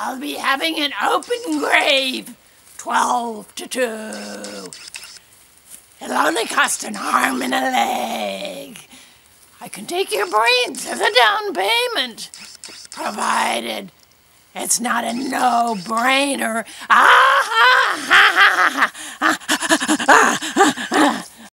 I'll be having an open grave, 12 to 2. It'll only cost an arm and a leg. I can take your brains as a down payment, provided it's not a no-brainer. Ah, ha, ha, ha, ha, ha.